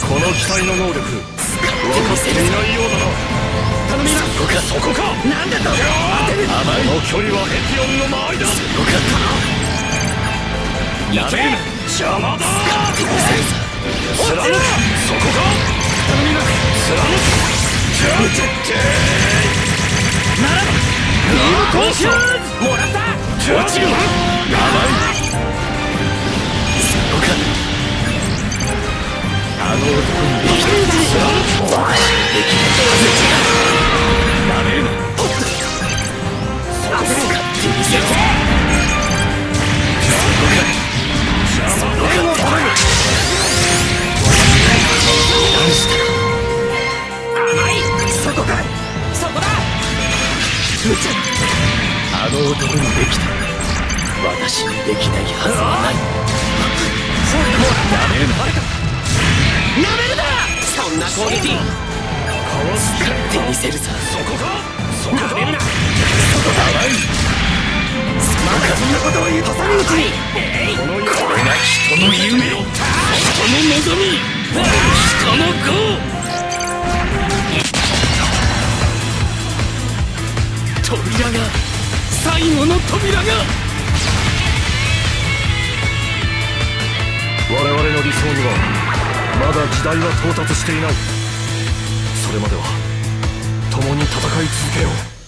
前の能力分かっていないようだな頼みなそこかそこか。なんだと。当てるこの距離はエピオンの周りだ。そこか。やめる。邪魔だ。使ってみせるさ貫く。そこか頼みなく。貫く。じゃってならばビームコーションもらった落ちる甘いあの男にできた。私にできないはずはない。攻撃使ってみせるさ。そこか？そこか？なめるなそこかそんなことを言うとさぬうちにこれが人の夢人の望み人の業扉が最後の扉が我々の理想にはまだ時代は到達していない。それまでは共に戦い続けよう。